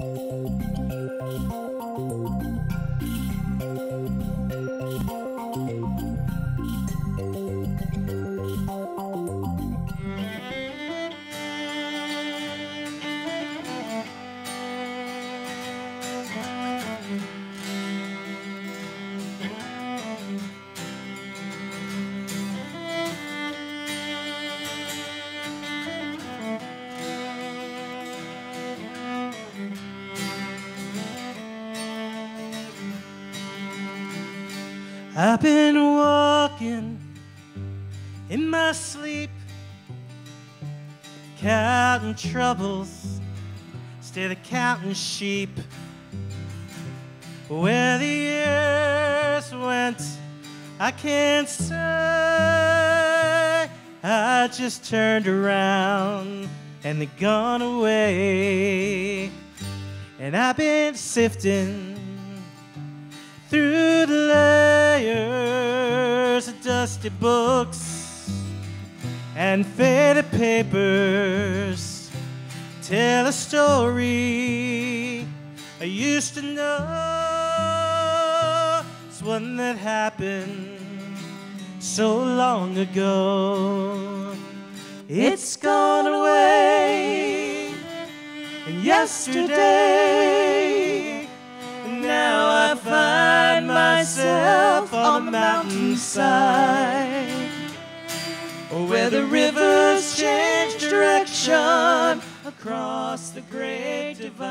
Thank you. Counting sheep. Where the years went, I can't say. I just turned around and they're gone away. And I've been sifting through the layers of dusty books and faded papers tell a story I used to know. It's one that happened so long ago. It's gone away, and yesterday. Now I find myself on a mountainside where the rivers change direction across the great divide.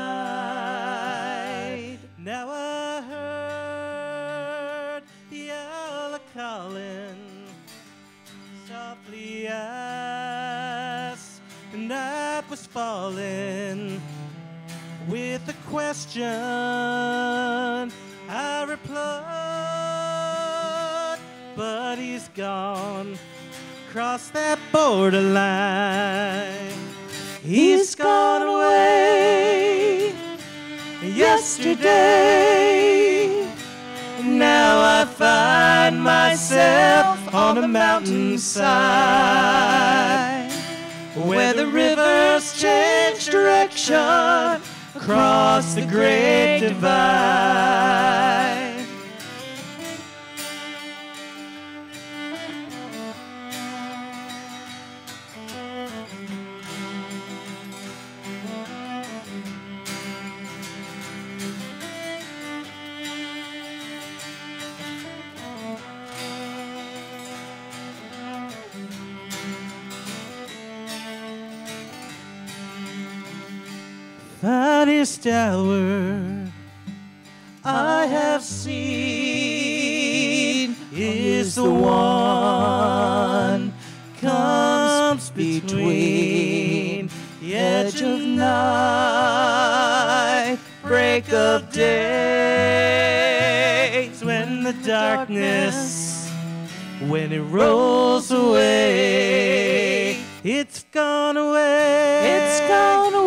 Now I heard the owl calling softly as the night was falling with a question. I replied, but he's gone, across that borderline. He's gone away yesterday. Now I find myself on a mountainside where the rivers change direction across the great divide. Finest hour I have seen is the one comes between the edge of night, break of day. When the darkness, when it rolls away, it's gone away. It's gone away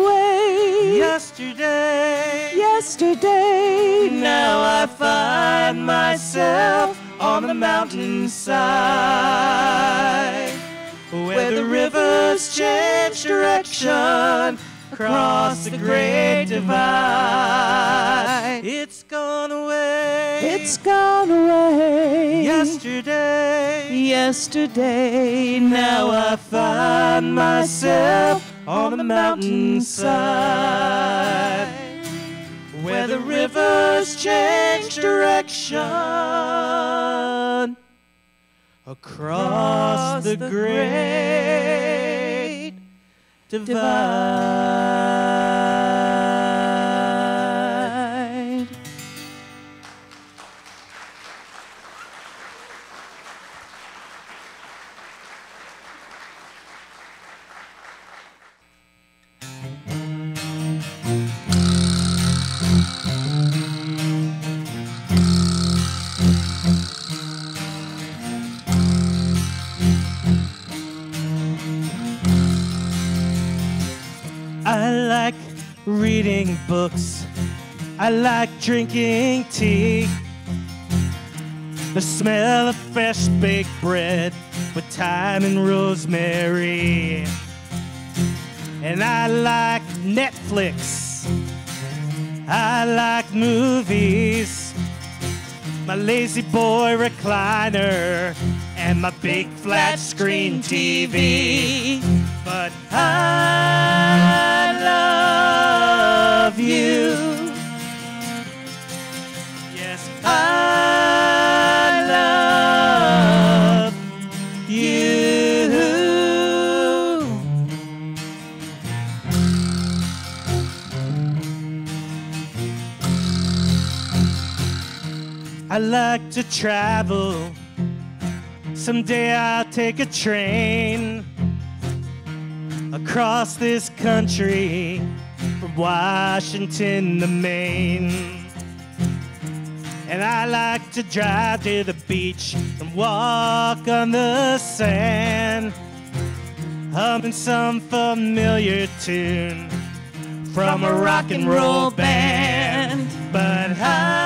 yesterday. yesterday. Now I find myself on the mountainside where the rivers change direction across the great divide. It's gone away. It's gone away yesterday. yesterday. Now I find myself on the mountainside where the rivers change direction across the great divide. Books. I like drinking tea. The smell of fresh baked bread with thyme and rosemary. And I like Netflix I like movies, my lazy boy recliner, and my big flat screen TV. But I love you. Yes, I love you. I like to travel. Someday I'll take a train across this country from Washington to Maine. And I like to drive to the beach and walk on the sand, humming some familiar tune from a rock and roll band. But I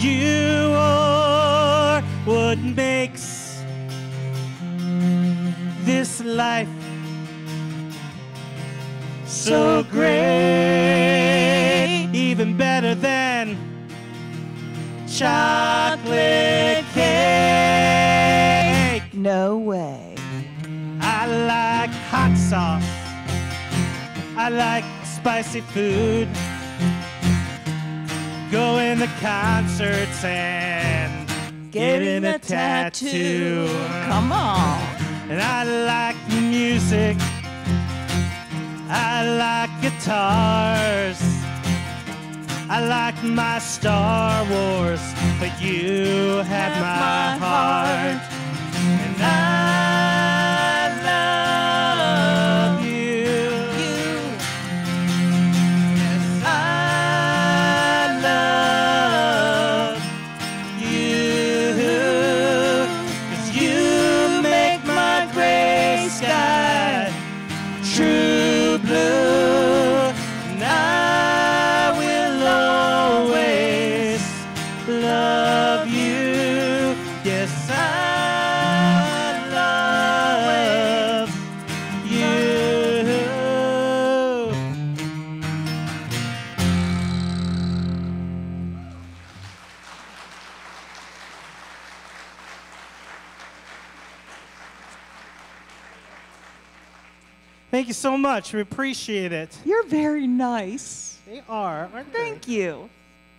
Cause you are what makes this life so great. Even better than chocolate cake. No way. I like hot sauce. I like spicy food. Going to concerts and getting a tattoo. Come on. And I like music. I like guitars. I like my Star Wars, but you have, Have my, my heart. And so much. We appreciate it. You're very nice. They are, aren't they? Thank you.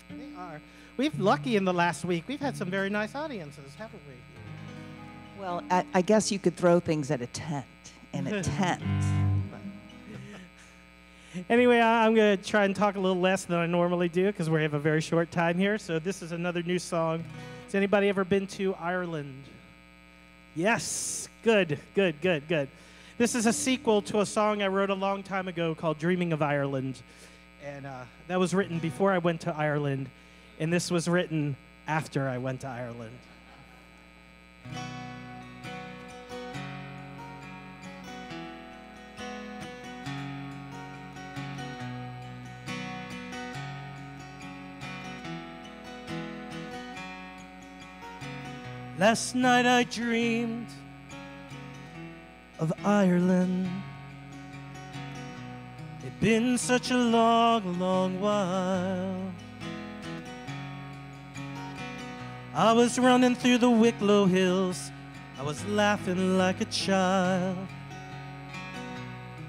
They are. We've lucky in the last week. We've had some very nice audiences, haven't we? Well, I, I guess you could throw things at a tent. In a tent. Anyway, I- I'm going to try and talk a little less than I normally do because we have a very short time here. So this is another new song. Has anybody ever been to Ireland? Yes. Good, good, good, good. This is a sequel to a song I wrote a long time ago called Dreaming of Ireland. And uh, that was written before I went to Ireland. And this was written after I went to Ireland. Last night I dreamed of Ireland. It'd been such a long, long while. I was running through the Wicklow Hills. I was laughing like a child.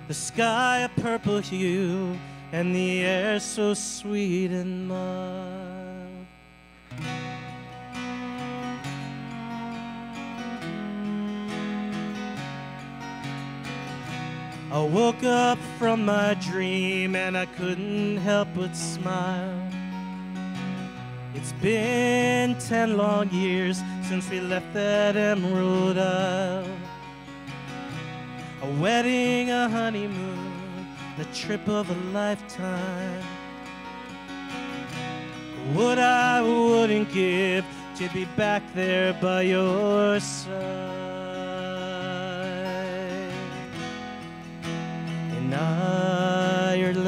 The sky a purple hue, and the air so sweet and mild. I woke up from my dream and I couldn't help but smile. It's been ten long years since we left that Emerald Isle. A wedding, a honeymoon, the trip of a lifetime. What I wouldn't give to be back there by your side. In Ireland,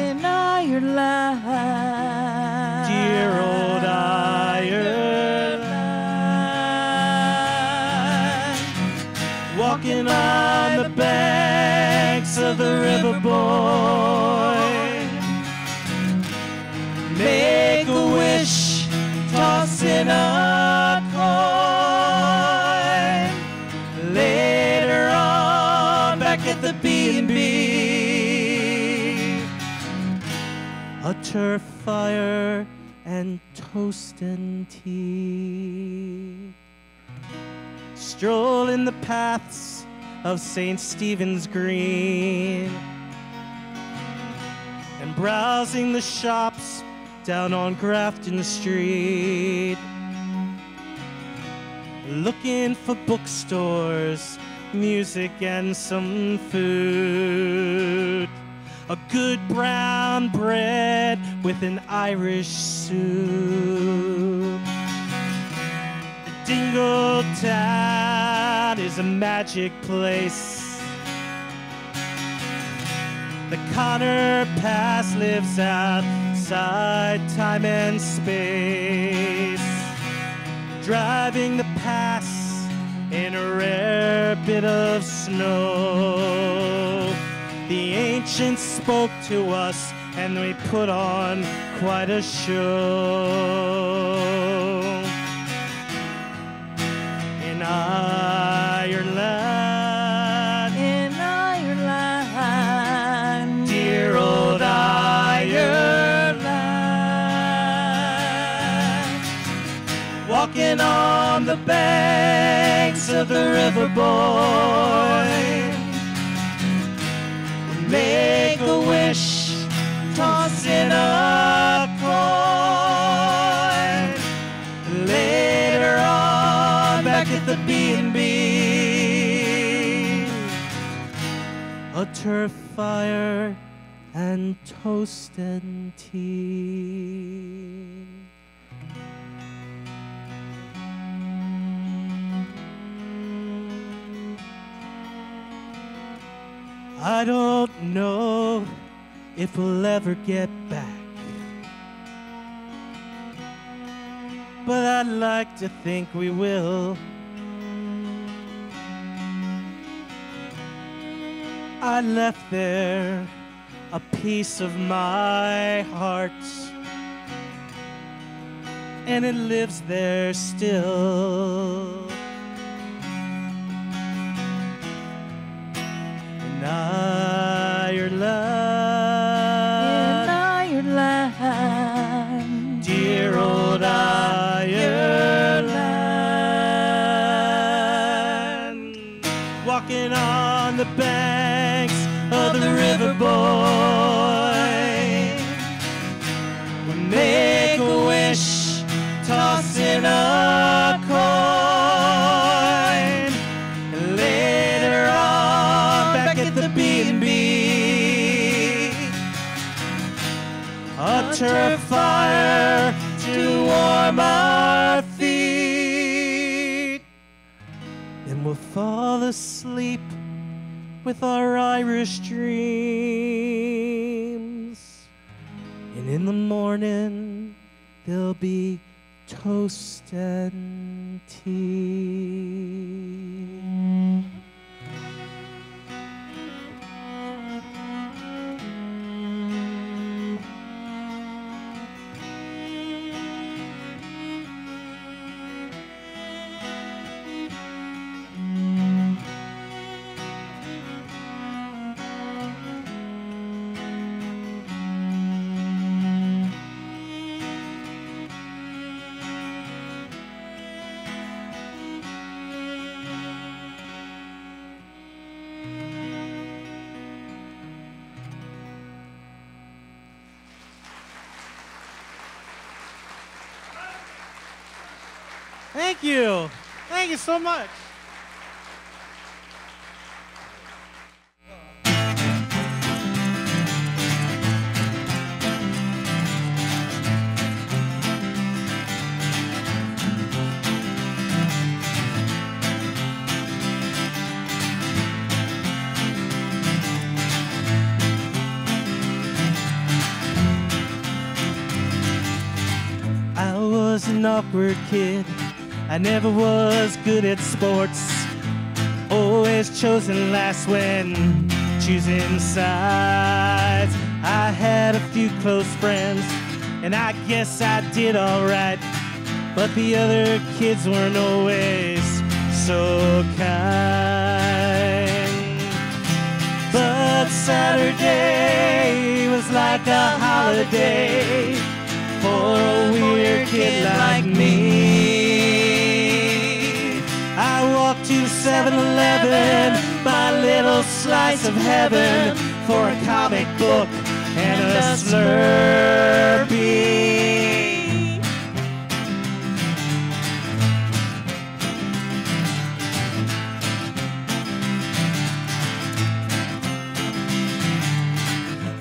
In Ireland. dear old Ireland, walking on the banks of the river Boyne. Make a wish, toss in turf fire and toast and tea. Stroll in the paths of St. Stephen's Green and browsing the shops down on Grafton Street. Looking for bookstores, music, and some food. A good brown bread with an Irish soup. Dingle Town is a magic place. The Conor Pass lives outside time and space. Driving the pass in a rare bit of snow. The ancients spoke to us and we put on quite a show. In Ireland, In Ireland. dear old Ireland. Walking on the banks of the river Boyne. Make a wish, toss in a coin. Later on, back at the B&B, a turf fire and toast and tea. I don't know if we'll ever get back. But I'd like to think we will. I left there a piece of my heart, and it lives there still. With our Irish dreams. And in the morning, there'll be toast and tea. Thank you. Thank you so much. I was an awkward kid. I never was good at sports. Always chosen last when choosing sides. I had a few close friends, and I guess I did alright. But the other kids weren't always so kind. But Saturday was like a holiday for a weird kid like me. To 7-Eleven, my little slice of heaven, for a comic book and a Slurpee.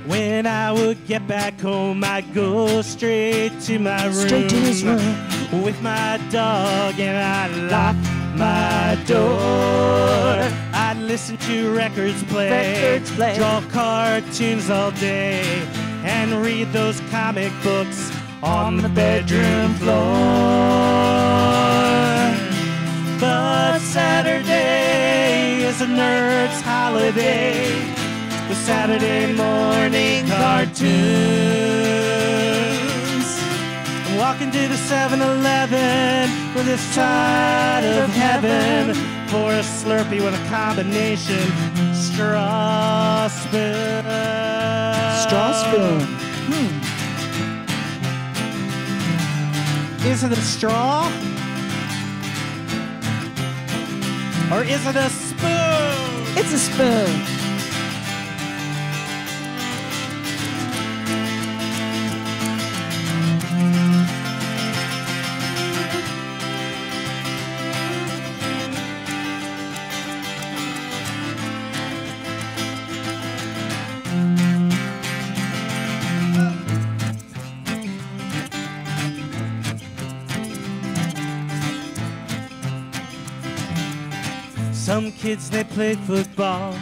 When I would get back home, I'd go straight to my room. Straight to his room. With my dog, and I'd lock my door. I'd listen to records play, Records play. draw cartoons all day, and read those comic books on the bedroom floor. But Saturday is a nerd's holiday the Saturday morning cartoons. I'm walking to the 7-Eleven with this side of heaven for a Slurpee with a combination straw spoon. Straw spoon. Hmm. Is it a straw? Or is it a spoon? It's a spoon. Kids they played football,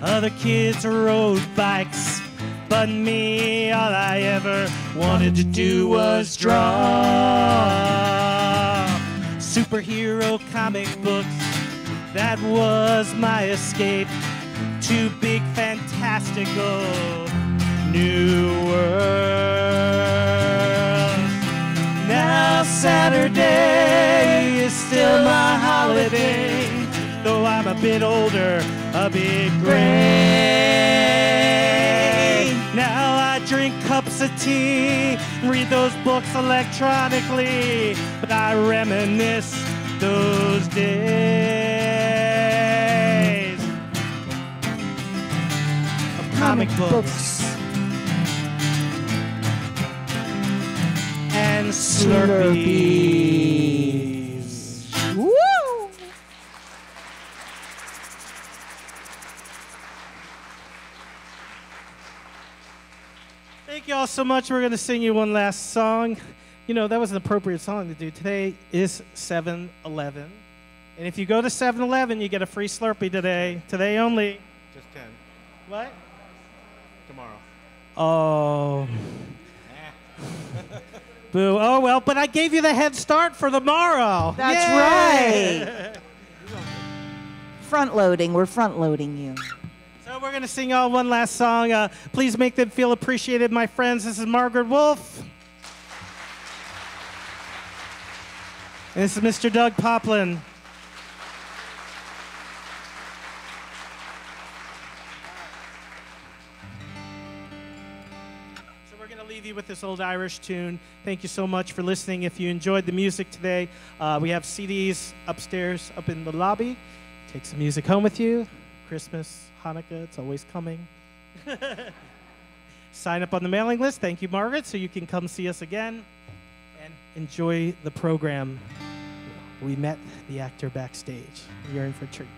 other kids rode bikes. But me, all I ever wanted to do was draw. Superhero comic books, that was my escape to big, fantastical new worlds. Now Saturday is still my holiday, though I'm a bit older, a bit gray. Now I drink cups of tea, read those books electronically, but I reminisce those days of comic books. and Slurpees. All so much. We're going to sing you one last song. You know, that was an appropriate song to do. Today is 7 Eleven. And if you go to 7 Eleven, you get a free Slurpee today. Today only. Just 10. What? Tomorrow. Oh. Boo. Oh, well, but I gave you the head start for tomorrow. That's Yay! right. Front loading. We're front loading you. So we're going to sing y'all one last song. Uh, please make them feel appreciated, my friends. This is Margaret Wolf. And this is Mr. Doug Poplin. So we're going to leave you with this old Irish tune. Thank you so much for listening. If you enjoyed the music today, uh, we have CDs upstairs up in the lobby. Take some music home with you. Christmas, Hanukkah, it's always coming. Sign up on the mailing list. Thank you, Margaret, so you can come see us again and enjoy the program. We met the actor backstage. You're in for a treat.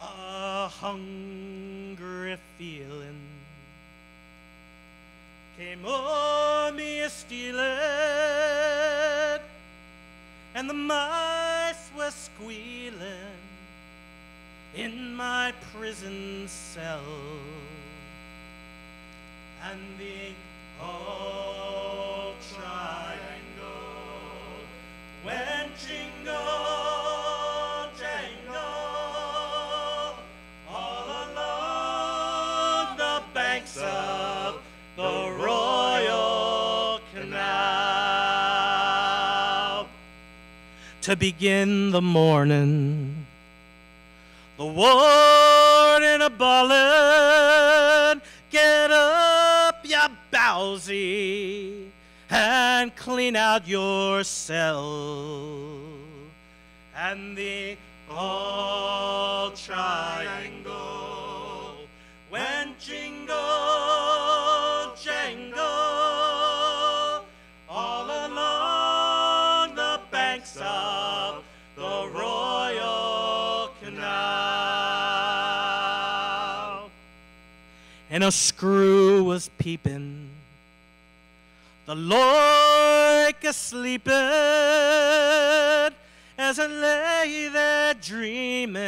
A hungry feeling came o'er me a stealing, and the mice were squealing in my prison cell, and the old triangle went jingle, To begin the morning, the warden a bawling, get up, ya bowsy, and clean out your cell. And the old And a screw was peeping, the Lord sleeping as I lay there dreaming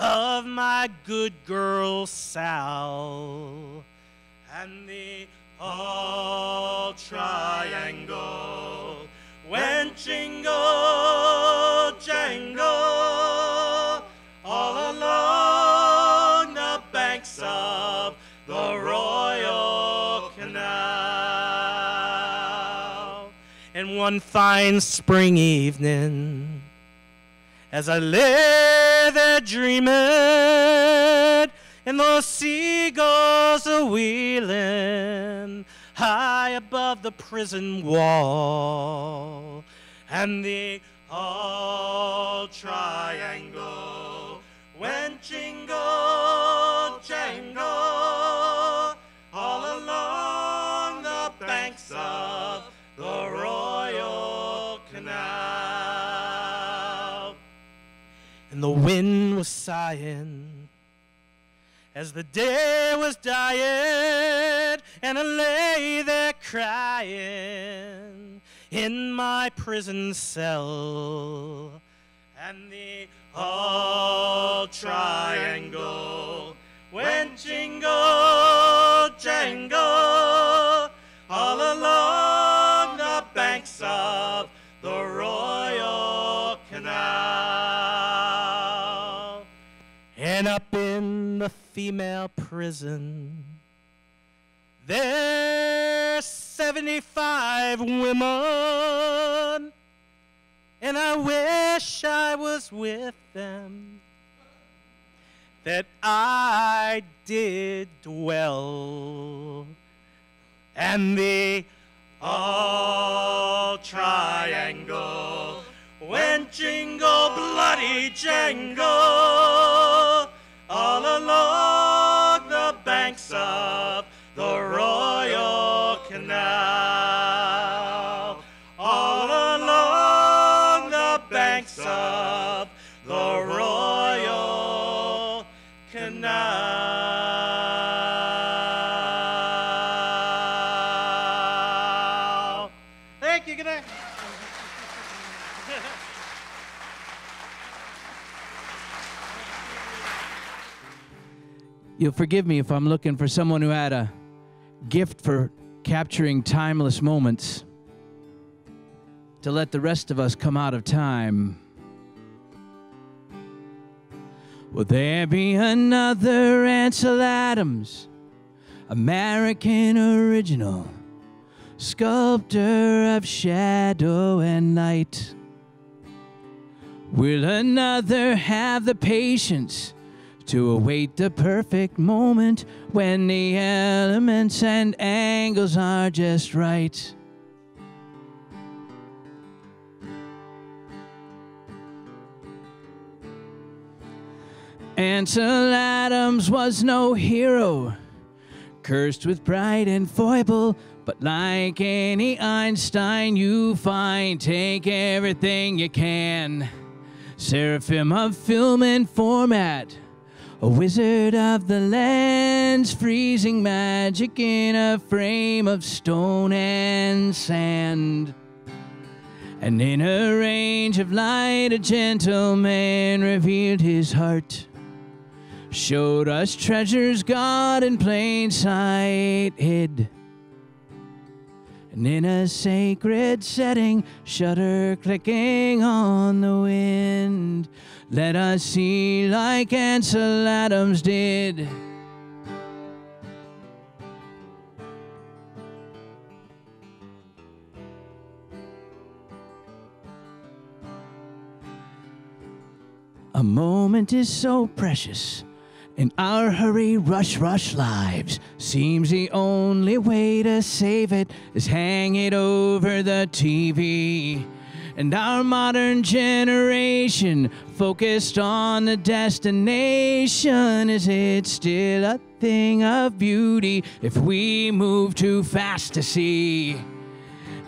of my good girl Sal and the old triangle. Went jingle jangle one fine spring evening, as I lay there dreaming, and those seagulls are wheeling high above the prison wall, and the old triangle went jingle jangle And the wind was sighing as the day was dying, and I lay there crying in my prison cell. And the old triangle went jingle jangle female prison, there's 75 women, and I wish I was with them, that I did dwell. And the all triangle went jingle bloody jangle all along You'll forgive me if I'm looking for someone who had a gift for capturing timeless moments to let the rest of us come out of time. Will there be another Ansel Adams, American original, sculptor of shadow and light? Will another have the patience to await the perfect moment when the elements and angles are just right? Ansel Adams was no hero, cursed with pride and foible. But like any Einstein you find, take everything you can. Seraphim of film and format, a wizard of the lands, freezing magic in a frame of stone and sand. And in a range of light, a gentleman revealed his heart. Showed us treasures God in plain sight hid. And in a sacred setting, shutter clicking on the wind, let us see like Ansel Adams did. A moment is so precious. In our hurry, rush, rush lives, seems the only way to save it is hang it over the TV. And our modern generation focused on the destination. Is it still a thing of beauty if we move too fast to see?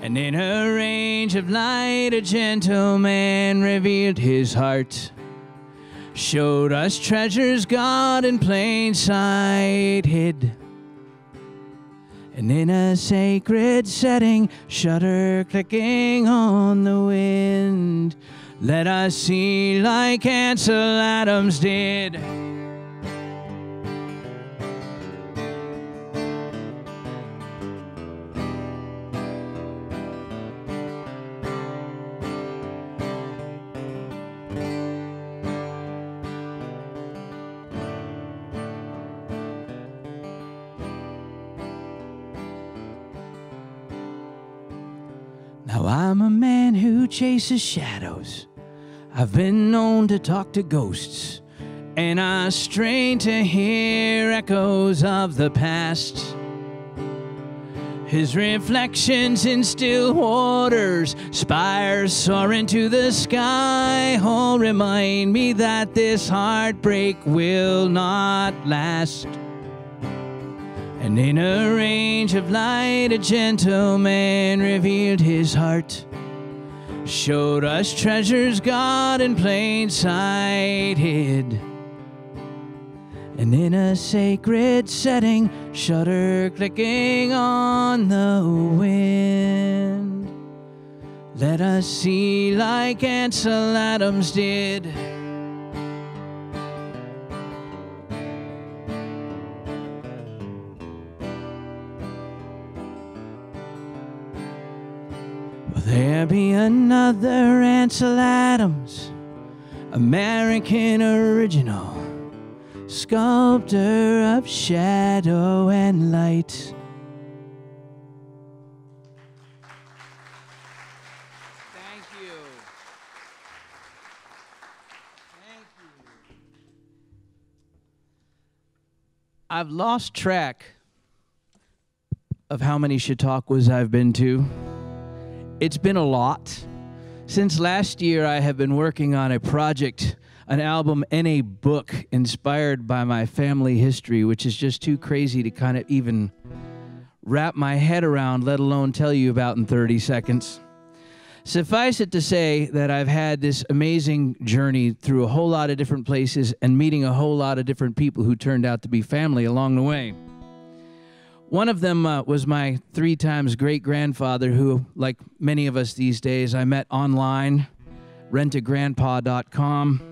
And in a range of light, a gentleman revealed his heart showed us treasures God in plain sight hid. And in a sacred setting, shutter clicking on the wind, let us see like Ansel Adams did. Now I'm a man who chases shadows. I've been known to talk to ghosts, and I strain to hear echoes of the past. His reflections in still waters, spires soar into the sky, all remind me that this heartbreak will not last. And in a range of light, a gentleman revealed his heart. Showed us treasures God in plain sight hid. And in a sacred setting, shutter clicking on the wind. Let us see like Ansel Adams did. Will there be another Ansel Adams, American original, sculptor of shadow and light? Thank you. Thank you. I've lost track of how many Chautauquas I've been to. It's been a lot. Since last year, I have been working on a project, an album, and a book inspired by my family history, which is just too crazy to kind of even wrap my head around, let alone tell you about in 30 seconds. Suffice it to say that I've had this amazing journey through a whole lot of different places and meeting a whole lot of different people who turned out to be family along the way. One of them uh, was my three times great grandfather, who, like many of us these days, I met online, rentagrandpa.com.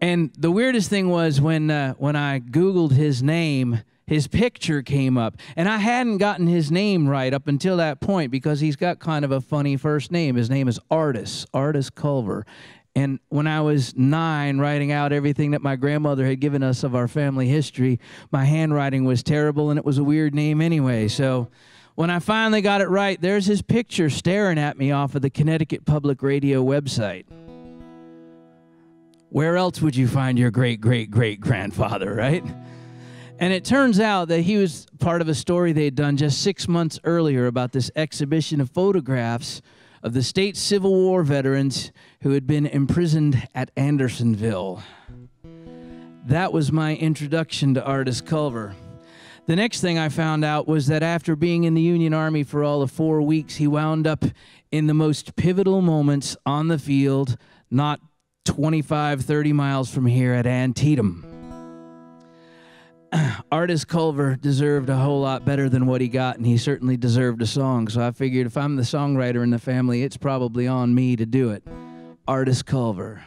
And the weirdest thing was when uh, when I Googled his name, his picture came up, and I hadn't gotten his name right up until that point because he's got kind of a funny first name. His name is Artis, Artis Culver. And when I was nine, writing out everything that my grandmother had given us of our family history, my handwriting was terrible and it was a weird name anyway. So when I finally got it right, there's his picture staring at me off of the Connecticut Public Radio website. Where else would you find your great great great grandfather, right? And it turns out that he was part of a story they'd done just six months earlier about this exhibition of photographs of the state Civil War veterans who had been imprisoned at Andersonville. That was my introduction to Artis Culver. The next thing I found out was that after being in the Union Army for all of four weeks, he wound up in the most pivotal moments on the field, not 25, 30 miles from here at Antietam. Artis Culver deserved a whole lot better than what he got, and he certainly deserved a song. So I figured if I'm the songwriter in the family, it's probably on me to do it. Artis Culver.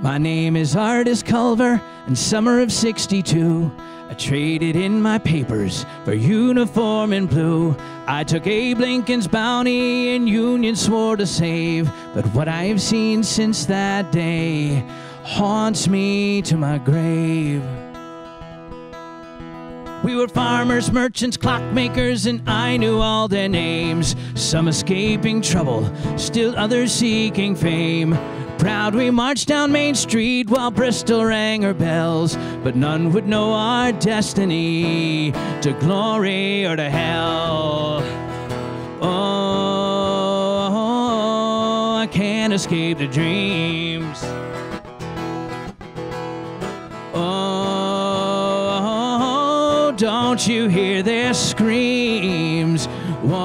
My name is Artis Culver, and summer of 62. I traded in my papers for uniform in blue. I took Abe Lincoln's bounty and Union swore to save. But what I have seen since that day haunts me to my grave. We were farmers, merchants, clockmakers, and I knew all their names. Some escaping trouble, still others seeking fame. Proud we marched down Main Street while Bristol rang her bells, but none would know our destiny to glory or to hell. Oh, I can't escape the dreams. Don't you hear their screams? Won't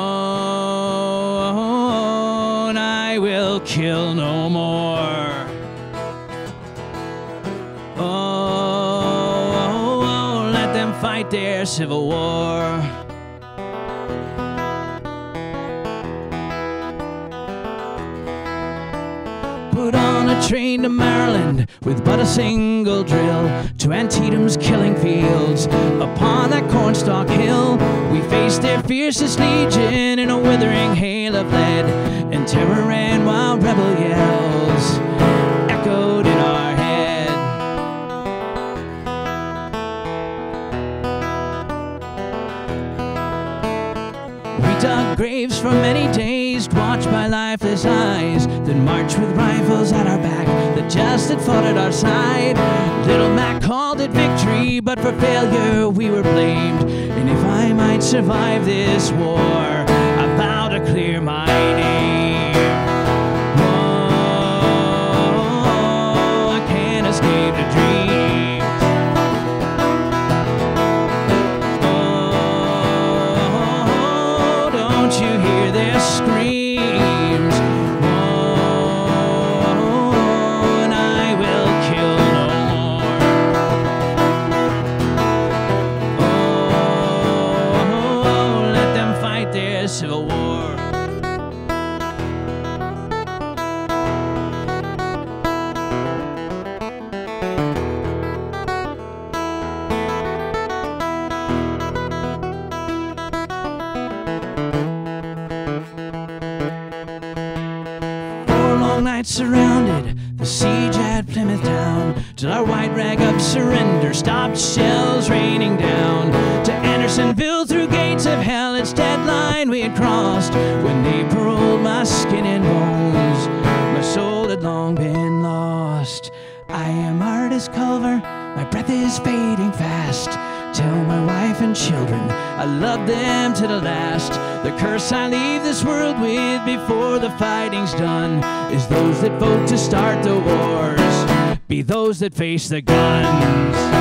I will kill no more. Oh, let them fight their civil war. Train to Maryland with but a single drill to Antietam's killing fields. Upon that cornstalk hill, we faced their fiercest legion in a withering hail of lead, and terror ran while rebel yells lifeless eyes, then marched with rifles at our back that just had fought at our side. Little Mac called it victory, but for failure we were blamed. And if I might survive this war, I vow to clear my name. Shells raining down to Andersonville through gates of hell. Its deadline we had crossed when they paroled my skin and bones. My soul had long been lost. I am Artis Culver. My breath is fading fast. Tell my wife and children I love them to the last. The curse I leave this world with before the fighting's done is those that vote to start the wars, be those that face the guns.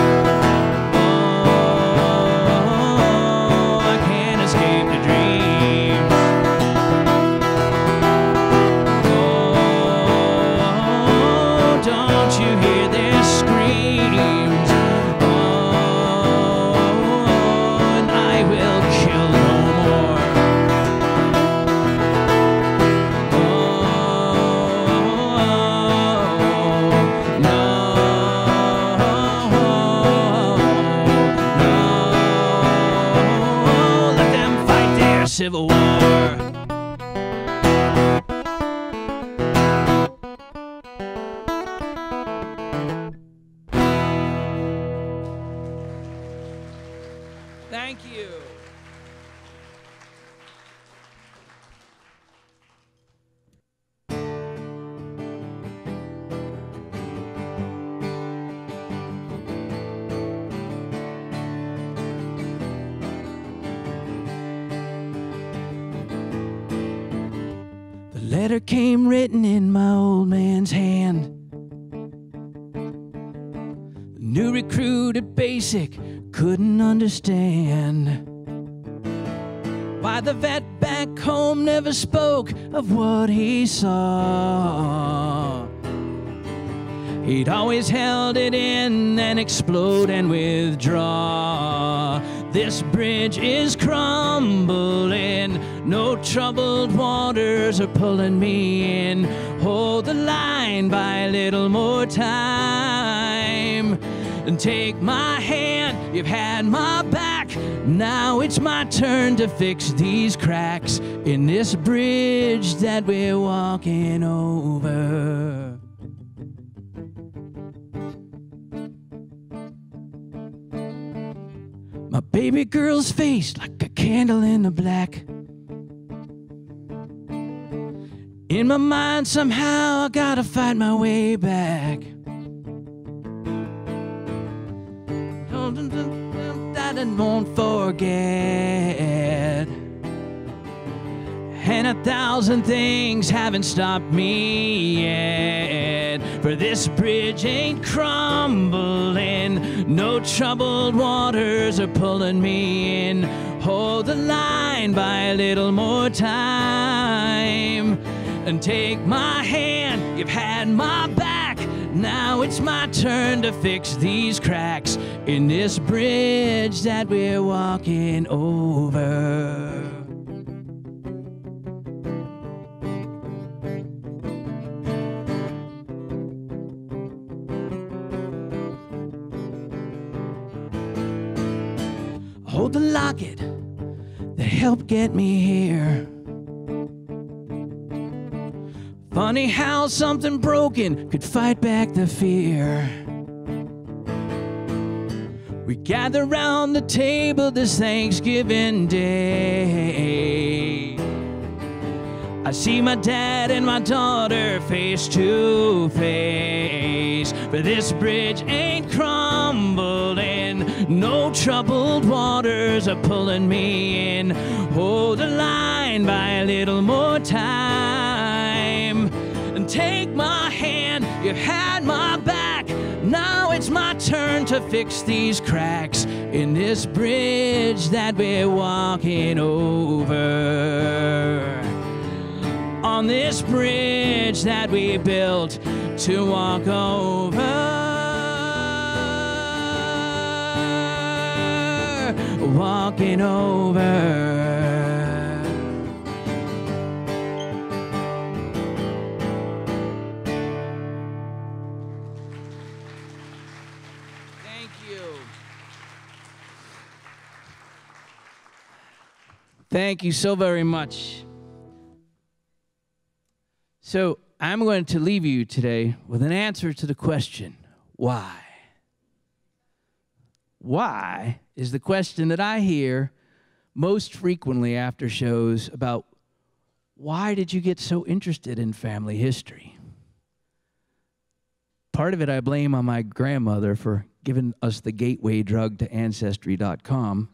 Explode and withdraw. This bridge is crumbling. No troubled waters are pulling me in. Hold the line by a little more time. And take my hand, you've had my back. Now it's my turn to fix these cracks in this bridge that we're walking over. Baby girl's face like a candle in the black. In my mind, somehow I gotta fight my way back. Won't forget. And a thousand things haven't stopped me yet. For this bridge ain't crumbling. No troubled waters are pulling me in. Hold the line by a little more time. And take my hand, you've had my back. Now it's my turn to fix these cracks in this bridge that we're walking over. The locket that helped get me here. Funny how something broken could fight back the fear. We gather round the table this Thanksgiving Day. I see my dad and my daughter face to face. But this bridge ain't crumbling. No troubled waters are pulling me in. Hold the line by a little more time. And take my hand, you've had my back. Now it's my turn to fix these cracks in this bridge that we're walking over on this bridge that we built to walk over. Walking over. Thank you. Thank you so very much. So, I'm going to leave you today with an answer to the question why? Why is the question that I hear most frequently after shows about why did you get so interested in family history? Part of it I blame on my grandmother for giving us the gateway drug to Ancestry.com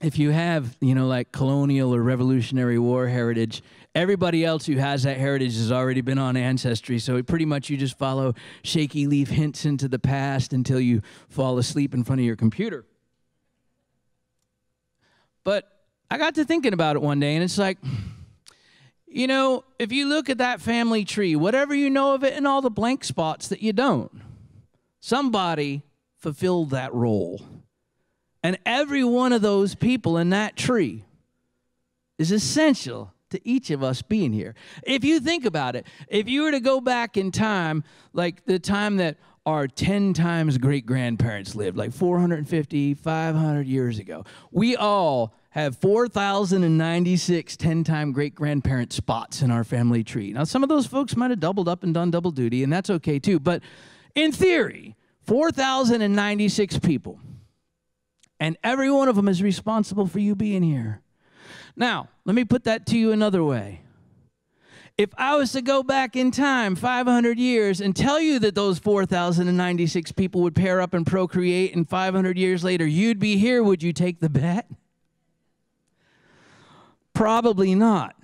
if you have, you know, like colonial or Revolutionary War heritage, everybody else who has that heritage has already been on Ancestry. So pretty much you just follow shaky leaf hints into the past until you fall asleep in front of your computer. But I got to thinking about it one day, and it's like, you know, if you look at that family tree, whatever you know of it, and all the blank spots that you don't, somebody fulfilled that role. And every one of those people in that tree is essential to each of us being here. If you think about it, if you were to go back in time, like the time that our 10 times great grandparents lived, like 450, 500 years ago, we all have 4,096 10 time great grandparent spots in our family tree. Now, some of those folks might have doubled up and done double duty, and that's okay too. But in theory, 4,096 people and every one of them is responsible for you being here. Now, let me put that to you another way. If I was to go back in time 500 years and tell you that those 4,096 people would pair up and procreate, and 500 years later you'd be here, would you take the bet? Probably not.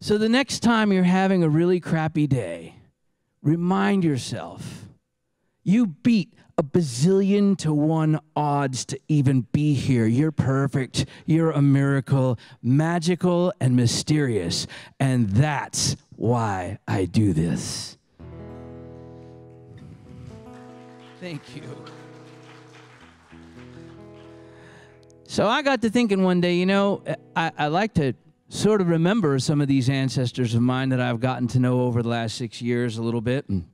So the next time you're having a really crappy day, remind yourself You beat a bazillion to one odds to even be here. You're perfect. You're a miracle, magical and mysterious. And that's why I do this. Thank you. So I got to thinking one day, you know, I, I like to sort of remember some of these ancestors of mine that I've gotten to know over the last six years a little bit. And,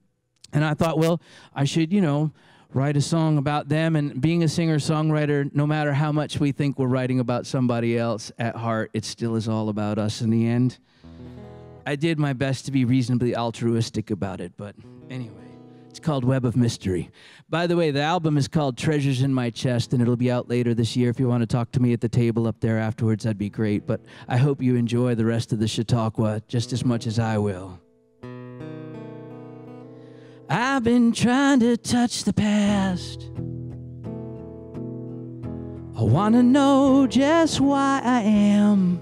and I thought, well, I should, you know, write a song about them. And being a singer songwriter, no matter how much we think we're writing about somebody else at heart, it still is all about us in the end. I did my best to be reasonably altruistic about it, but anyway. It's called Web of Mystery. By the way, the album is called Treasures in My Chest, and it'll be out later this year. If you want to talk to me at the table up there afterwards, that'd be great. But I hope you enjoy the rest of the Chautauqua just as much as I will. I've been trying to touch the past. I want to know just why I am.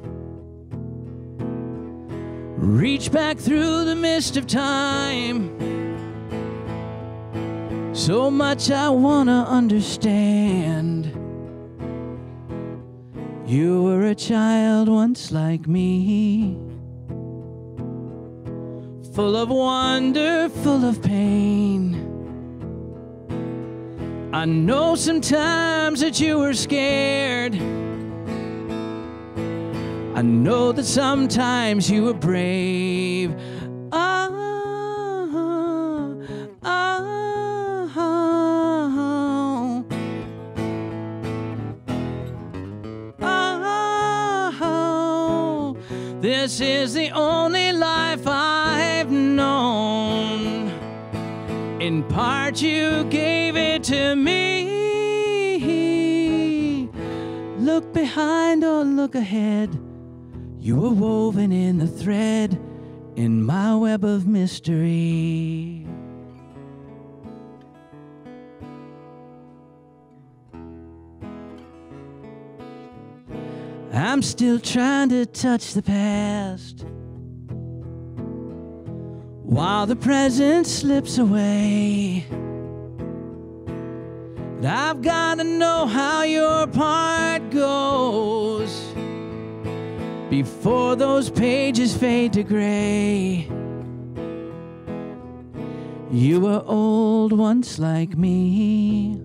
Reach back through the mist of time so much I wanna understand. You were a child once like me, full of wonder, full of pain. I know sometimes that you were scared. I know that sometimes you were brave. Ah, ah, ah. This is the only part, you gave it to me. Look behind or look ahead. You were woven in the thread in my web of mystery. I'm still trying to touch the past while the present slips away. I've got to know how your part goes before those pages fade to gray. You were old once like me.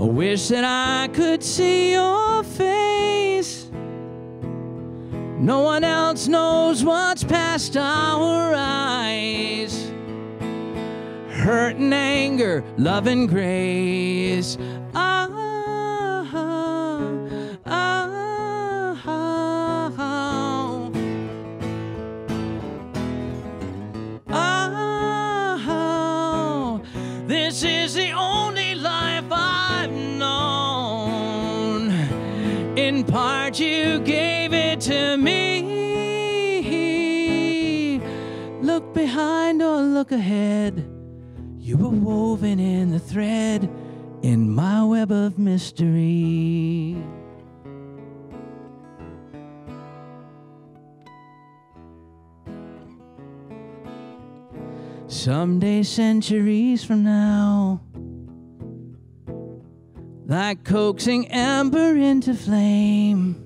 I wish that I could see your face. No one else knows what's past our eyes. Hurt and anger, love and grace. Ah, ah, ah, look ahead. You were woven in the thread in my web of mystery. Someday, centuries from now, like coaxing ember into flame.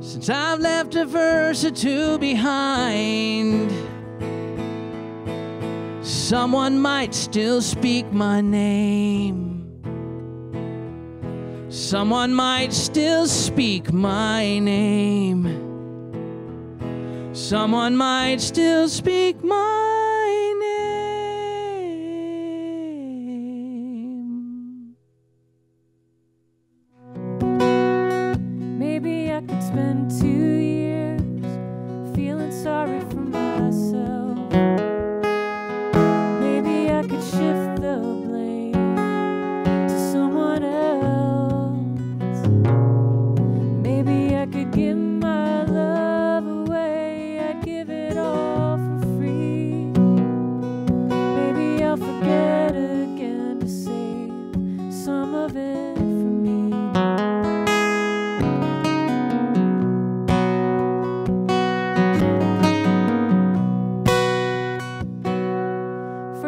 Since I've left a verse or two behind, someone might still speak my name. Someone might still speak my name. Someone might still speak my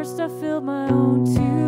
First, I filled my own two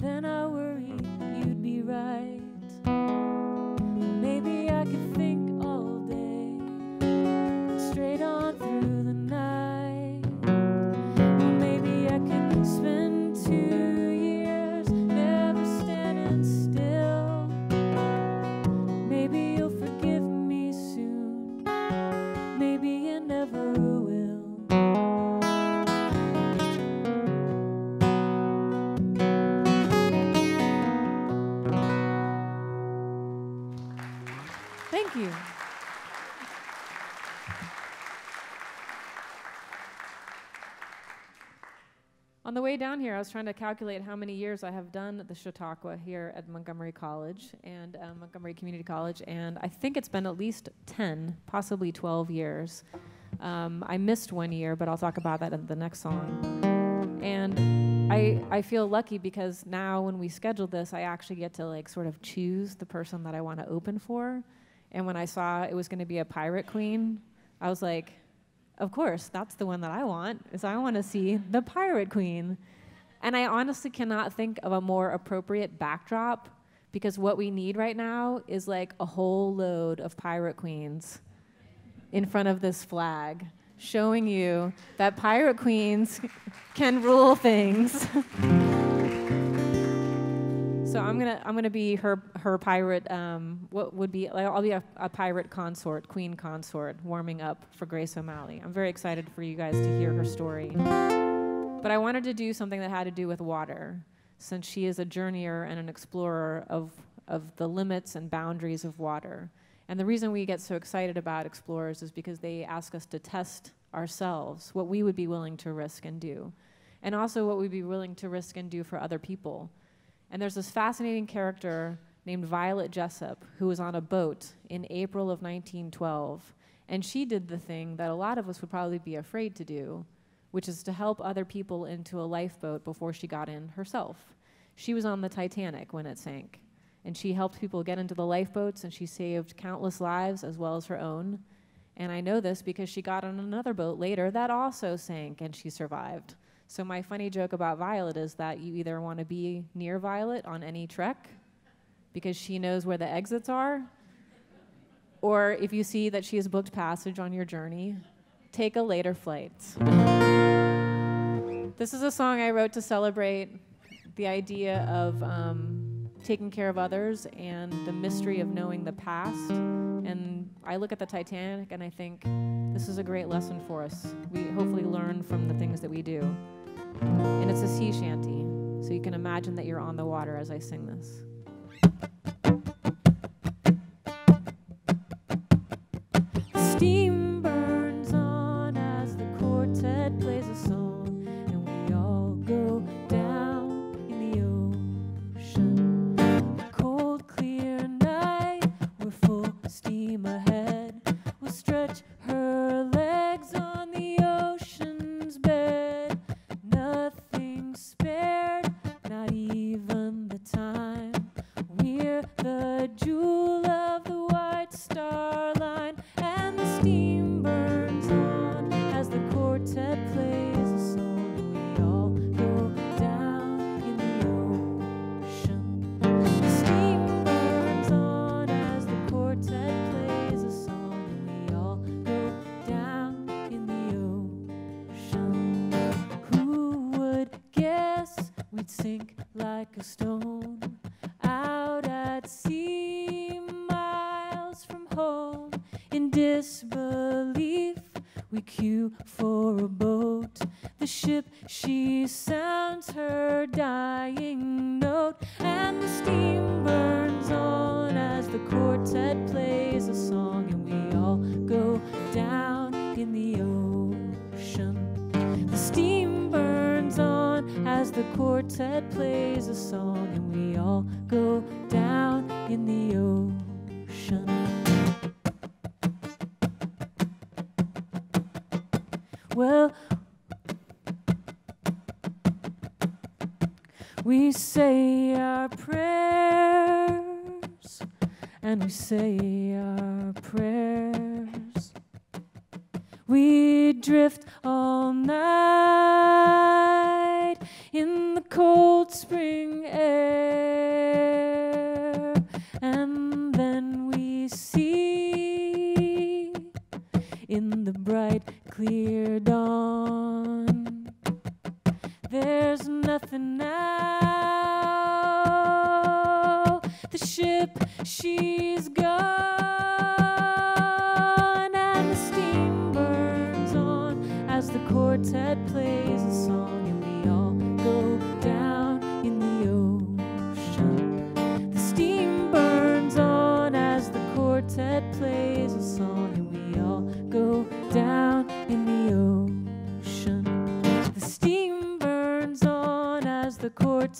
then I way down here, I was trying to calculate how many years I have done the Chautauqua here at Montgomery College and uh, Montgomery Community College, and I think it's been at least 10, possibly 12 years. Um, I missed one year, but I'll talk about that in the next song. And I, I feel lucky because now when we schedule this, I actually get to like sort of choose the person that I want to open for. And when I saw it was going to be a pirate queen, I was like, of course, that's the one that I want. Is I want to see the pirate queen. And I honestly cannot think of a more appropriate backdrop because what we need right now is like a whole load of pirate queens in front of this flag showing you that pirate queens can rule things. so I'm gonna I'm gonna be her her pirate. Um, what would be like, I'll be a, a pirate consort, queen consort, warming up for Grace O'Malley. I'm very excited for you guys to hear her story. But I wanted to do something that had to do with water, since she is a journeyer and an explorer of of the limits and boundaries of water. And the reason we get so excited about explorers is because they ask us to test ourselves, what we would be willing to risk and do, and also what we'd be willing to risk and do for other people. And there's this fascinating character named Violet Jessop who was on a boat in April of 1912. And she did the thing that a lot of us would probably be afraid to do, which is to help other people into a lifeboat before she got in herself. She was on the Titanic when it sank and she helped people get into the lifeboats and she saved countless lives as well as her own. And I know this because she got on another boat later that also sank and she survived. So my funny joke about Violet is that you either want to be near Violet on any trek because she knows where the exits are, or if you see that she has booked passage on your journey, take a later flight. this is a song I wrote to celebrate the idea of um, taking care of others and the mystery of knowing the past. And I look at the Titanic and I think this is a great lesson for us. We hopefully learn from the things that we do. And it's a sea shanty, so you can imagine that you're on the water as I sing this. Like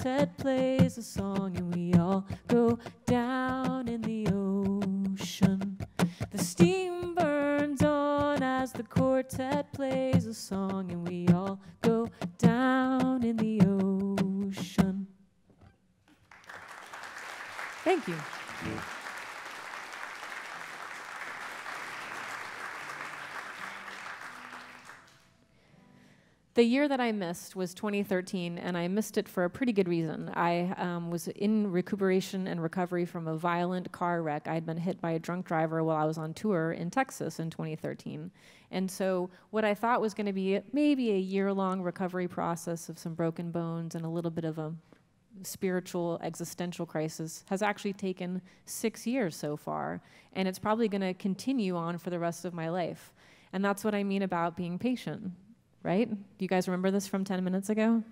quartet plays a song, and we all go year that I missed was 2013, and I missed it for a pretty good reason. I um, was in recuperation and recovery from a violent car wreck. I had been hit by a drunk driver while I was on tour in Texas in 2013. And so, what I thought was going to be maybe a year long recovery process of some broken bones and a little bit of a spiritual existential crisis has actually taken six years so far, and it's probably going to continue on for the rest of my life. And that's what I mean about being patient, right? Do you guys remember this from 10 minutes ago?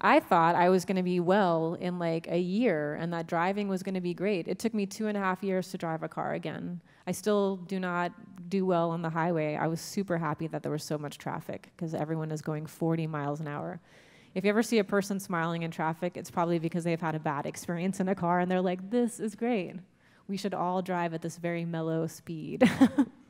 I thought I was going to be well in like a year and that driving was going to be great. It took me two and a half years to drive a car again. I still do not do well on the highway. I was super happy that there was so much traffic because everyone is going 40 miles an hour. If you ever see a person smiling in traffic, it's probably because they've had a bad experience in a car and they're like, this is great. We should all drive at this very mellow speed.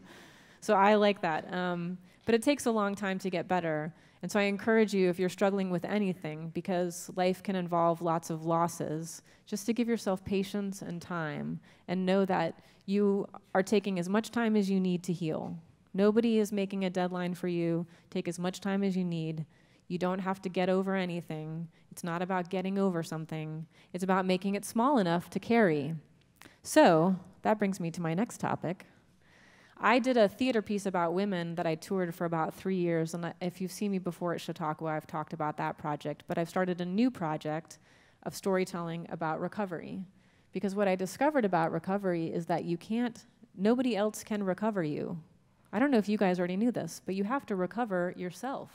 so I like that. Um, but it takes a long time to get better. And so I encourage you, if you're struggling with anything, because life can involve lots of losses, just to give yourself patience and time and know that you are taking as much time as you need to heal. Nobody is making a deadline for you. Take as much time as you need. You don't have to get over anything. It's not about getting over something, it's about making it small enough to carry. So that brings me to my next topic. I did a theater piece about women that I toured for about three years, and if you've seen me before at Chautauqua, I've talked about that project. But I've started a new project of storytelling about recovery. Because what I discovered about recovery is that you can't, nobody else can recover you. I don't know if you guys already knew this, but you have to recover yourself.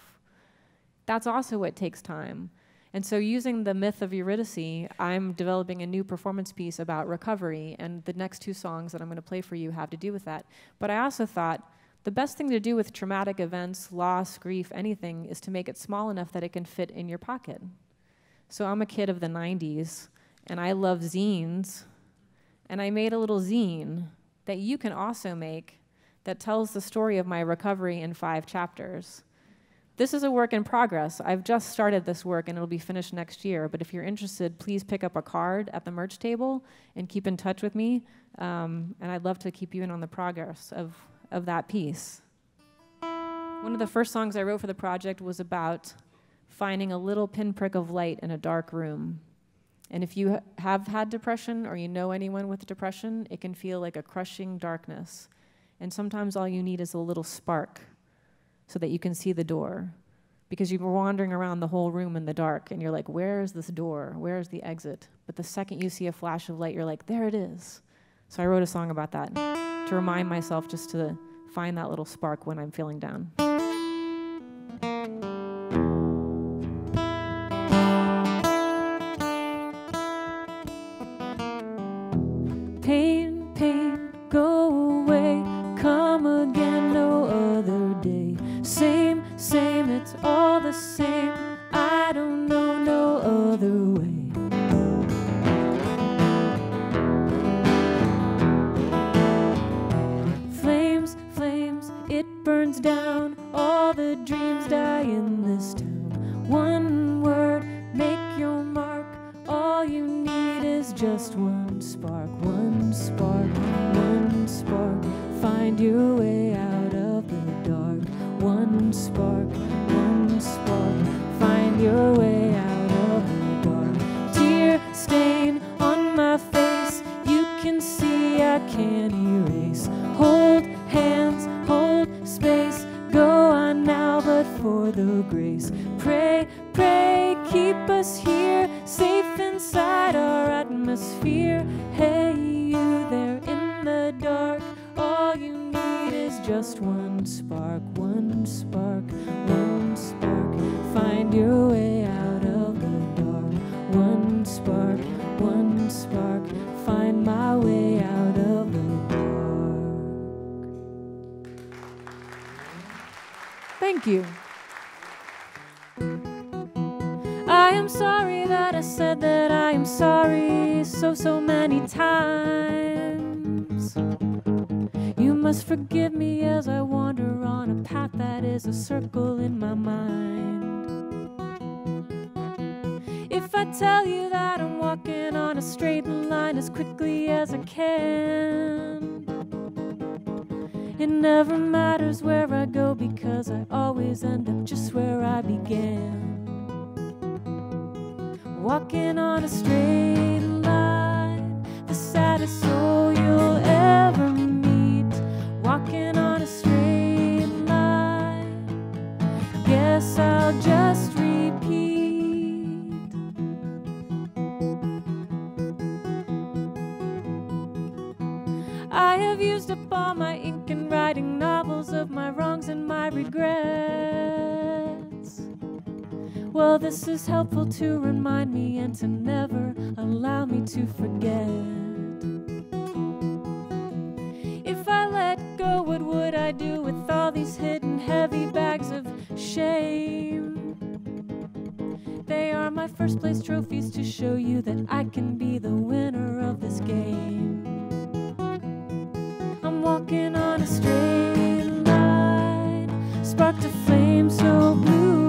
That's also what takes time. And so, using the myth of Eurydice, I'm developing a new performance piece about recovery, and the next two songs that I'm going to play for you have to do with that. But I also thought the best thing to do with traumatic events, loss, grief, anything, is to make it small enough that it can fit in your pocket. So, I'm a kid of the 90s, and I love zines, and I made a little zine that you can also make that tells the story of my recovery in five chapters. This is a work in progress. I've just started this work and it'll be finished next year. But if you're interested, please pick up a card at the merch table and keep in touch with me. Um, and I'd love to keep you in on the progress of, of that piece. One of the first songs I wrote for the project was about finding a little pinprick of light in a dark room. And if you have had depression or you know anyone with depression, it can feel like a crushing darkness. And sometimes all you need is a little spark so that you can see the door. Because you were wandering around the whole room in the dark and you're like, where is this door? Where is the exit? But the second you see a flash of light, you're like, there it is. So I wrote a song about that to remind myself just to find that little spark when I'm feeling down. My ink in writing novels of my wrongs and my regrets. Well, this is helpful to remind me and to never allow me to forget. If I let go, what would I do with all these hidden heavy bags of shame? They are my first place trophies to show you that I can be the winner of this game. I'm walking on a straight line, sparked a flame so blue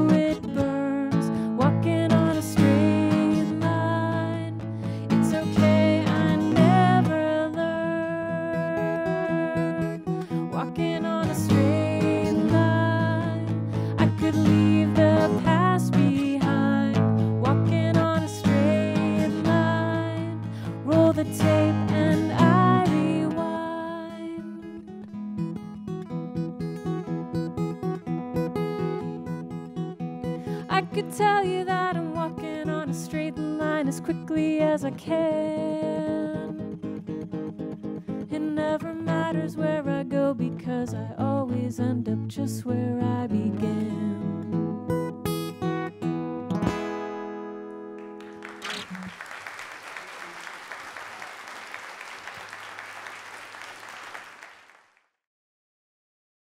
tell you that I'm walking on a straight line as quickly as I can. It never matters where I go because I always end up just where